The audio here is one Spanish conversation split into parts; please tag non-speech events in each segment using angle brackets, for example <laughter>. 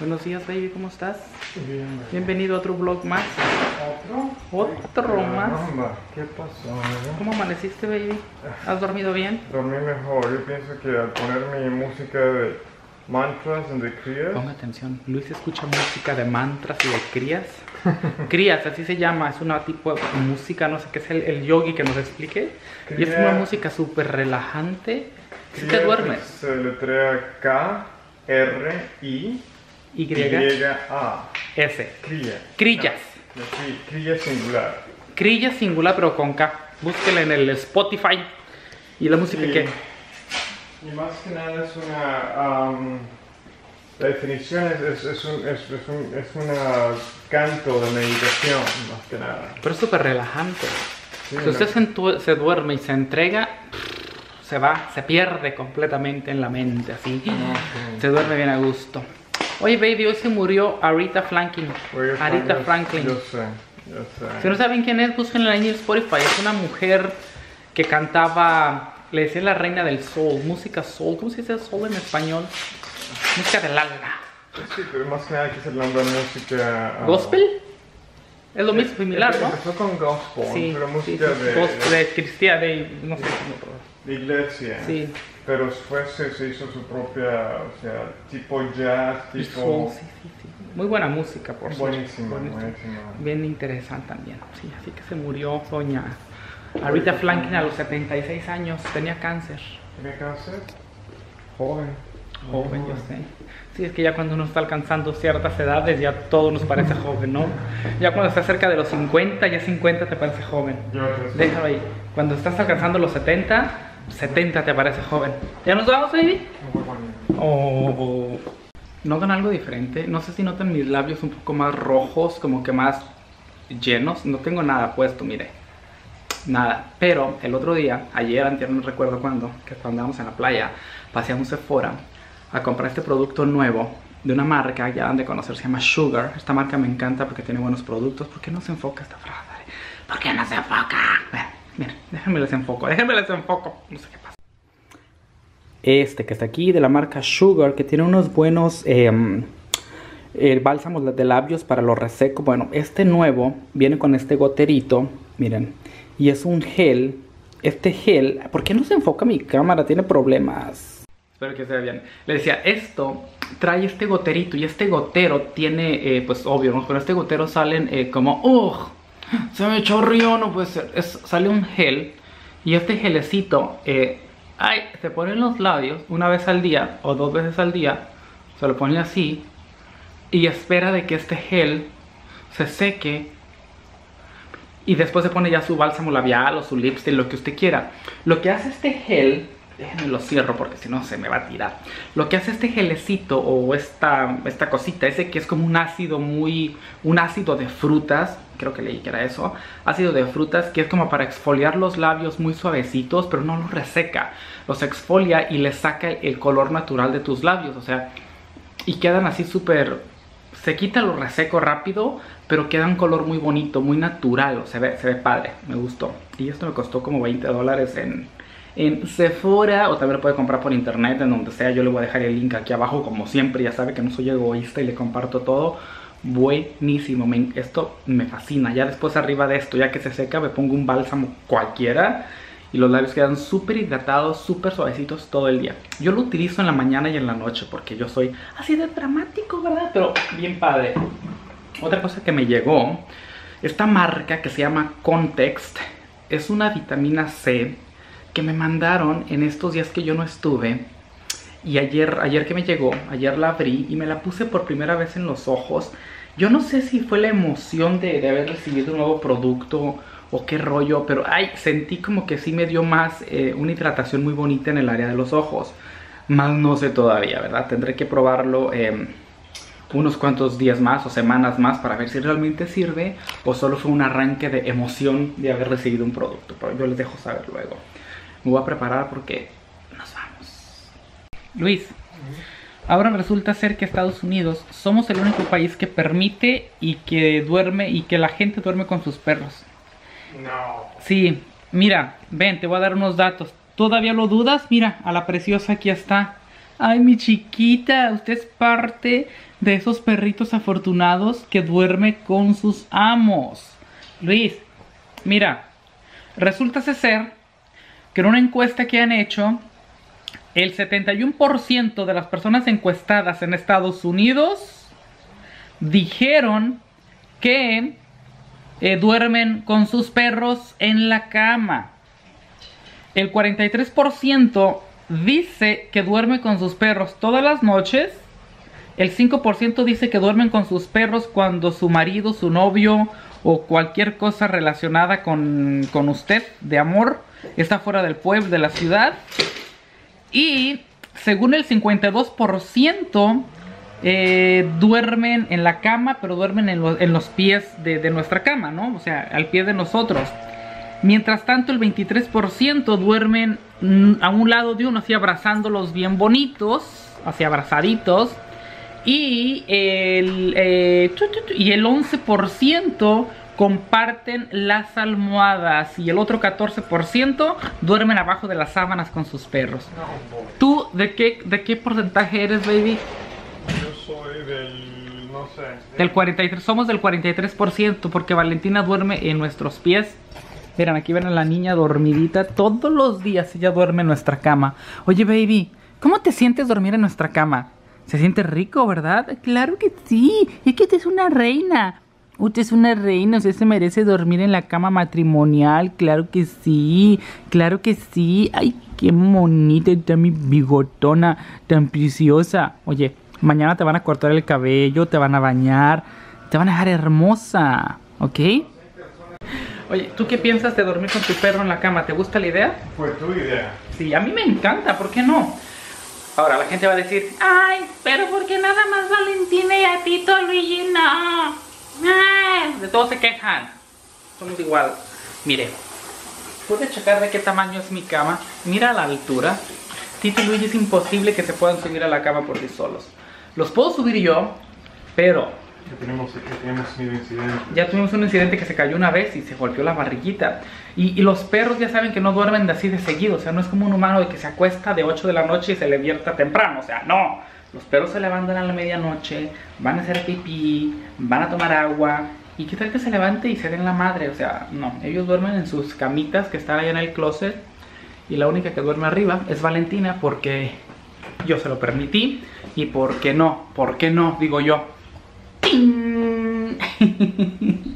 Buenos días, baby, ¿cómo estás? Bien, Bienvenido a otro vlog más. ¿Otro? Otro más. Caramba, ¿Qué pasó? ¿Cómo amaneciste, baby? ¿Has dormido bien? Dormí mejor. Yo pienso que al poner mi música de mantras and de crías, Ponga atención, Luis escucha música de mantras y de crías. <laughs> Crías, así se llama, es una tipo de música, no sé qué es el, el yogi que nos explique. Y es una Cría- música súper relajante. Si te duermes. Se letrea K, R, I, Y, Y, A. S. Cría. Crillas. No, cría singular. Crilla singular, pero con K. Búsquela en el Spotify. Y la música Sí. que. Y más que nada es una... um, la definición es, es, es un, es, un es una canto de meditación, más que nada. Pero es súper relajante. Sí, si no- usted se, entu- se duerme y se entrega, se va, se pierde completamente en la mente, así. no, sí. Se duerme bien a gusto. Oye, baby, hoy se murió Arita Franklin. Arita Franklin. Yo sé, yo sé. Si no saben quién es, búsquenla en Spotify. Es una mujer que cantaba, le decía la reina del soul, música soul. ¿Cómo se dice soul en español? Música del alma. Sí, pero más que nada que es el nombre de música... ah, ¿Gospel? Es lo mismo, similar, ¿no? Empezó con gospel, Sí, pero sí, música sí, de, gospel, de cristiana, de, no sé de iglesia. Sí. Pero después se, hizo su propia, o sea, tipo jazz, tipo... soul, sí, sí, sí. Muy buena música, por cierto. Buenísima, Buenísima. Bien interesante también. Sí, así que se murió doña Arita Franklin a los 76 años. Tenía cáncer. ¿Tiene cáncer? Joven. Joven, yo sé. Sí, es que ya cuando uno está alcanzando ciertas edades, ya todo nos parece joven, ¿no? Ya cuando estás cerca de los 50, ya 50 te parece joven. Déjalo ahí. Cuando estás alcanzando los 70, 70 te parece joven. ¿Ya nos vamos, baby? Muy bonito. O notan algo diferente. No sé si notan mis labios un poco más rojos, como que más llenos. No tengo nada puesto, mire. Nada. Pero el otro día, ayer, antes no recuerdo cuándo, que cuando andábamos en la playa, pasé a un Sephora a comprar este producto nuevo de una marca ya han de conocer, se llama Sugar. Esta marca me encanta porque tiene buenos productos. ¿Por qué no se enfoca esta frase? ¿Por qué no se enfoca? Bueno, miren, déjenme les enfoco, déjenme les enfoco. No sé qué pasa este que está aquí de la marca Sugar que tiene unos buenos em, eh, bálsamos de labios para lo reseco bueno este nuevo viene con este goterito miren y es un gel este gel ¿por qué no se enfoca mi cámara? tiene problemas espero que se vea bien le decía esto trae este goterito y este gotero tiene eh, pues obvio ¿no? pero este gotero salen eh, como ¡Ugh! Se me chorrió no puede ser es, sale un gel y este gelecito eh, ay, se pone en los labios una vez al día o dos veces al día se lo pone así y espera de que este gel se seque y después se pone ya su bálsamo labial o su lipstick, lo que usted quiera. Lo que hace este gel, déjenme lo cierro porque si no se me va a tirar. Lo que hace este gelecito o esta, esta cosita, ese que es como un ácido muy, un ácido de frutas, creo que leí que era eso, ácido de frutas que es como para exfoliar los labios muy suavecitos, pero no los reseca, los exfolia y les saca el, color natural de tus labios, o sea, y quedan así súper se quita lo reseco rápido, pero queda un color muy bonito, muy natural, o se ve, se ve padre, me gustó. Y esto me costó como 20 dólares en, en Sephora, o también lo puede comprar por internet, en donde sea, yo le voy a dejar el link aquí abajo, como siempre, ya sabe que no soy egoísta y le comparto todo. Buenísimo, me- esto me fascina. Ya después arriba de esto, ya que se seca, me pongo un bálsamo cualquiera y los labios quedan súper hidratados, súper suavecitos todo el día. Yo lo utilizo en la mañana y en la noche porque yo soy así de dramático, ¿verdad? Pero bien padre. Otra cosa que me llegó, esta marca que se llama Context, es una vitamina C que me mandaron en estos días que yo no estuve. Y ayer, ayer que me llegó, ayer la abrí y me la puse por primera vez en los ojos. Yo no sé si fue la emoción de, haber recibido un nuevo producto o qué rollo, pero ay, sentí como que sí me dio más eh, una hidratación muy bonita en el área de los ojos. Más no sé todavía, ¿verdad? Tendré que probarlo eh, unos cuantos días más o semanas más para ver si realmente sirve o solo fue un arranque de emoción de haber recibido un producto. Pero yo les dejo saber luego. Me voy a preparar porque nos vamos. Luis, ahora resulta ser que Estados Unidos somos el único país que permite y que duerme y que la gente duerme con sus perros. No. Sí, mira, ven, te voy a dar unos datos. ¿Todavía lo dudas? Mira, a la preciosa aquí está. Ay, mi chiquita, usted es parte de esos perritos afortunados que duerme con sus amos. Luis, mira, resulta ser que en una encuesta que han hecho, el 71% de las personas encuestadas en Estados Unidos dijeron que eh, duermen con sus perros en la cama. El 43% dice que duerme con sus perros todas las noches. El 5% dice que duermen con sus perros cuando su marido, su novio o cualquier cosa relacionada con, con usted de amor está fuera del pueblo, de la ciudad. Y según el 52% eh, duermen en la cama, pero duermen en, los pies de, nuestra cama, ¿no? O sea, al pie de nosotros. Mientras tanto, el 23% duermen mm, a un lado de uno, así abrazándolos bien bonitos, así abrazaditos. Y el, eh, y el 11% comparten las almohadas y el otro 14% duermen abajo de las sábanas con sus perros. ¿Tú de qué, de qué porcentaje eres, baby? Yo soy del, no sé. Del 43, somos del 43% porque Valentina duerme en nuestros pies Miren, aquí ven a la niña dormidita. Todos los días ella duerme en nuestra cama. Oye, baby, ¿cómo te sientes dormir en nuestra cama? Se siente rico, ¿verdad? Claro que sí. Es que usted es una reina. Usted es una reina, usted se merece dormir en la cama matrimonial. Claro que sí. Claro que sí. Ay, qué bonita está mi bigotona tan preciosa. Oye, mañana te van a cortar el cabello, te van a bañar, te van a dejar hermosa. ¿Ok? Oye, ¿tú qué piensas de dormir con tu perro en la cama? ¿Te gusta la idea? Fue tu idea. Sí, a mí me encanta, ¿por qué no? Ahora la gente va a decir, ay, pero ¿por qué nada más Valentina y a Tito Luigi no? De todos se quejan. Somos igual. Mire, puede checar de qué tamaño es mi cama. Mira la altura. Tito y Luigi es imposible que se puedan subir a la cama por sí solos. Los puedo subir yo, pero ya tenemos, un incidente. Ya tuvimos un incidente que se cayó una vez y se golpeó la barriguita. Y, los perros ya saben que no duermen de así de seguido. O sea, no es como un humano de que se acuesta de 8 de la noche y se levierta temprano. O sea, no. Los perros se levantan a la medianoche, van a hacer pipí, van a tomar agua. ¿Y qué tal que se levante y se den la madre? O sea, no. Ellos duermen en sus camitas que están ahí en el closet. Y la única que duerme arriba es Valentina porque yo se lo permití. Y porque no, ¿por qué no? Digo yo.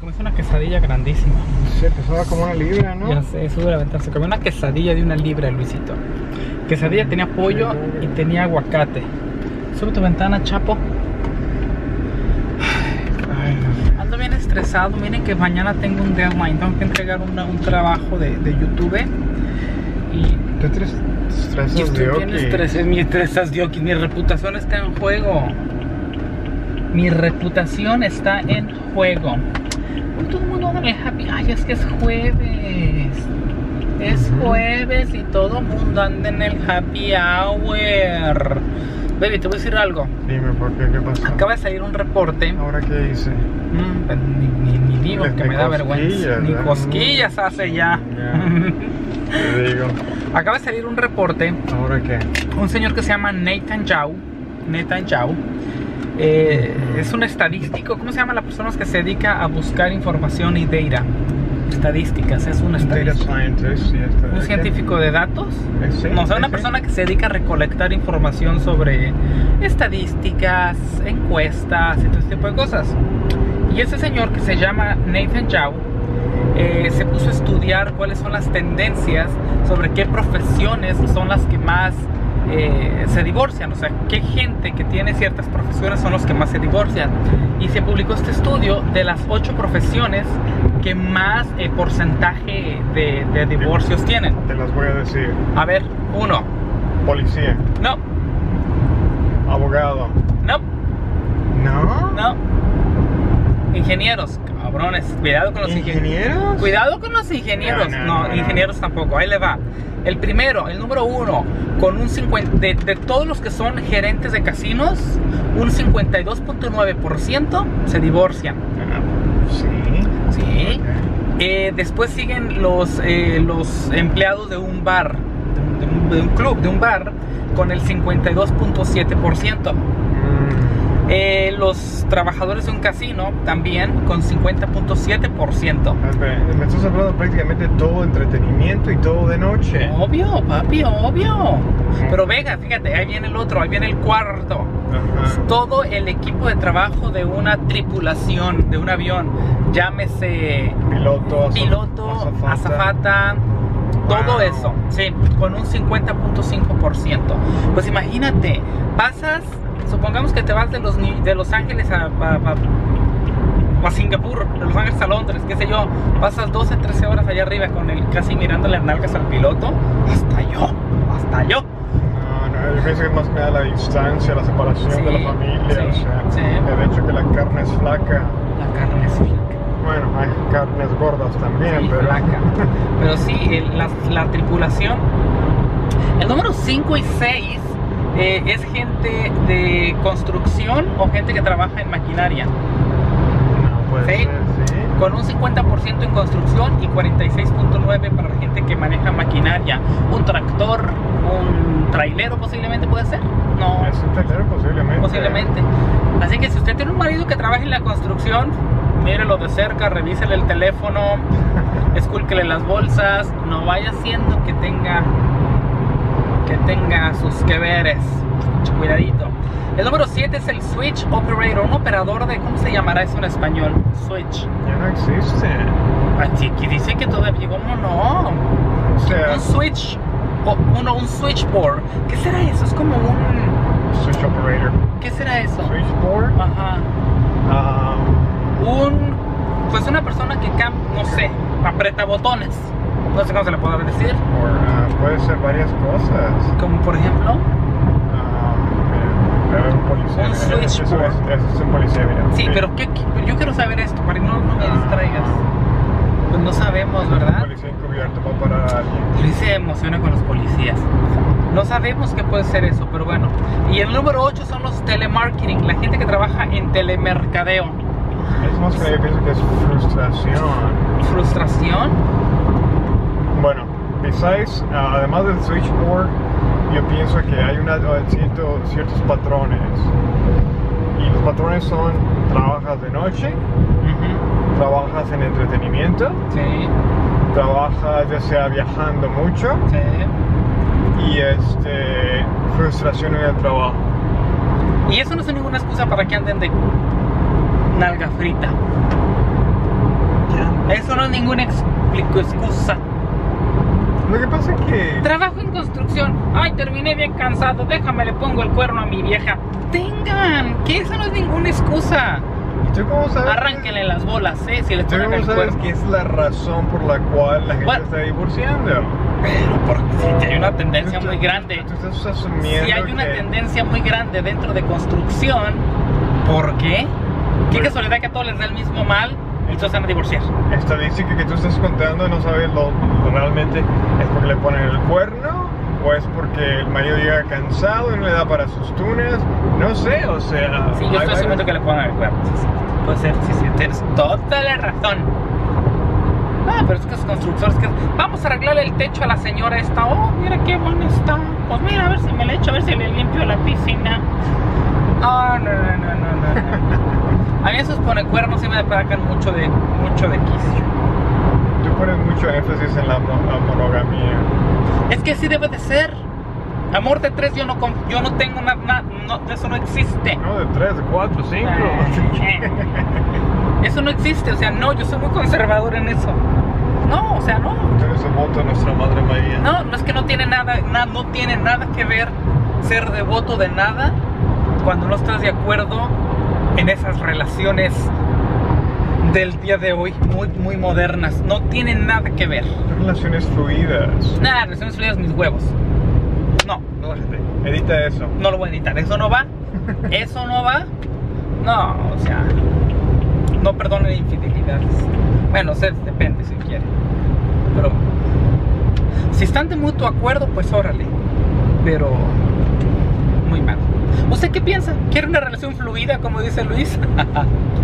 Como es una quesadilla grandísima. Se pesaba como una libra, ¿no? Ya sé, sube la ventana. Se comió una quesadilla de una libra, Luisito. Quesadilla tenía pollo y tenía aguacate. Sube tu ventana, chapo. Ando bien estresado. Miren que mañana tengo un deadline. Tengo que entregar un trabajo de, de YouTube. Y ¿Te estresas y estoy bien estresado. Mi estresas de Mi reputación está en juego. Mi reputación está en juego. Todo el mundo anda happy. Ay, es que es jueves. Es jueves y todo el mundo anda en el happy hour. Baby, te voy a decir algo. Dime, ¿por qué? ¿Qué pasó? Acaba de salir un reporte. ¿Ahora qué hice? Mm, pues, ni, ni, digo que me da vergüenza. Ni cosquillas hace ya. <laughs> Te digo. Acaba de salir un reporte. ¿Ahora qué? Un señor que se llama Nathan Yao. Nathan Yao eh, es un estadístico, ¿cómo se llama la persona que se dedica a buscar información y data? Estadísticas, es un estadístico. un científico de datos. Eh, no, o sea, una persona que se dedica a recolectar información sobre estadísticas, encuestas y todo este tipo de cosas. Y ese señor que se llama Nathan Zhao eh, se puso a estudiar cuáles son las tendencias sobre qué profesiones son las que más eh, se divorcian, o sea, qué gente que tiene ciertas profesiones son los que más se divorcian. Y se publicó este estudio de las ocho profesiones que más eh, porcentaje de, divorcios tienen. Te las voy a decir. A ver, uno. Policía. No. Abogado. No. No. No. Ingenieros, cabrones. Cuidado con los ingenieros. Cuidado con los ingenieros. no ingenieros tampoco. Ahí le va. El primero, el número uno, con un 50, de, todos los que son gerentes de casinos, un 52.9% se divorcian. sí. Sí. Eh, después siguen los, eh, los empleados de un bar, de un, de un club, de un bar, con el 52.7%. Eh, los trabajadores de un casino también con 50.7%. Ah, Me estás hablando prácticamente todo entretenimiento y todo de noche. Obvio, papi, obvio. Pero venga, fíjate, ahí viene el otro, ahí viene el cuarto. Todo el equipo de trabajo de una tripulación, de un avión, llámese Piloto, piloto, azafata. azafata, todo eso, sí, con un 50.5%. Pues imagínate, pasas, supongamos que te vas de los, de los Ángeles a, a- a- a Singapur, de Los Ángeles a Londres, qué sé yo, pasas 12, 13 horas allá arriba con el casi mirándole las nalgas al piloto, hasta yo, hasta yo. No, no, yo pienso que más que nada la distancia, la separación Sí, de la familia, sí, o sea, sí. el hecho que la carne es flaca. La carne es flaca. Bueno, hay carnes gordas también, pero. flaca. <laughs> Pero sí, el- la, la tripulación. El número 5 y 6 eh, es gente de construcción o gente que trabaja en maquinaria. No puede Sí. Con un 50% en construcción y 46.9% para gente que maneja maquinaria. Un tractor, un trailero posiblemente puede ser. No, Es un taller posiblemente. posiblemente. Así que si usted tiene un marido que trabaja en la construcción, mírelo de cerca, revísele el teléfono, <laughs> escúlquele las bolsas, no vaya haciendo que tenga que tenga sus que veres. Cuidadito. El número 7 es el Switch Operator, un operador de, ¿cómo se llamará eso en español? Switch. Ya no existe. Aquí, aquí dice que todavía no, no. O sea, Un switch, o uno, un switchboard. ¿Qué será eso? Es como un, switch operator. ¿qué será eso? Switchboard. Ajá. um, un pues una persona que no sé aprieta botones no sé cómo se le puede decir uh, puede ser varias cosas. como por ejemplo mira, a ver, un policía. Un eso es- switchboard. Eso es un policía, mira. sí pero ¿qué, yo quiero saber esto para que no, no me Ah. distraigas pues no sabemos Un verdad policía encubierto para parar a alguien. Luis se emociona con los policías no sabemos qué puede ser eso pero bueno y el número 8 son los telemarketing la gente que trabaja en telemercadeo Es más que yo pienso que es frustración. frustración Bueno, besides, uh, además del switchboard, yo pienso que hay una, cierto- ciertos patrones. Y los patrones son, trabajas de noche, trabajas en entretenimiento, sí trabajas ya sea viajando mucho sí y este, frustración en el trabajo. Y eso no es ninguna excusa para que anden de nalga frita. Eso no es ninguna excusa. Lo que pasa es que Trabajo en construcción. Ay, terminé bien cansado. Déjame, le pongo el cuerno a mi vieja. Tengan, que eso no es ninguna excusa. ¿y tú cómo sabes? Arránquenle las bolas, ¿eh? Si le ¿Tú ponen el sabes cuerno. que es la razón por la cual la gente Bueno. está divorciando? Pero porque hay una tendencia muy grande. Tú estás asumiendo Si hay una que- tendencia muy grande dentro de construcción, ¿por qué? ¿Qué casualidad que a todos les da el mismo mal y todos se van a divorciar? estadística que tú estás contando no sabes lo, lo realmente es porque le ponen el cuerno o es porque el marido llega cansado y no le da para sus tunas no sé o sea Sí, yo estoy asumiendo que le pongan el cuerno. Sí, sí. Puede ser, sí, sí, tienes toda la razón. Ah, pero es que los constructores que vamos a arreglarle el techo a la señora esta. Oh, mira qué buena está. Pues mira, a ver si me le echo, a ver si le limpio la piscina. Ah, no, no, no, no, no, no. <laughs> A mí esos pone cuernos sí me sacan mucho de, mucho de quicio. tú pones mucho énfasis en la, la Es que así debe de ser. Amor de tres, yo no, yo no tengo nada, no, eso no existe. no de 3, de 4, 5 Eso no existe, o sea, no, yo soy muy conservador en eso. No, o sea, no. tienes el voto de nuestra madre María No, no es que no tiene nada, na- no tiene nada que ver ser devoto de nada cuando no estás de acuerdo en esas relaciones del día de hoy, muy, muy modernas. No tiene nada que ver. relaciones fluidas Nada, relaciones fluidas mis huevos. No, Relájate. edita eso no lo voy a editar. Eso no va. <laughs> Eso no va. No, o sea, no perdonen infidelidades. Bueno, se depende si quiere. Pero si están de mutuo acuerdo, pues órale. Pero. ¿Usted qué piensa? ¿Quiere una relación fluida, como dice Luis? <laughs>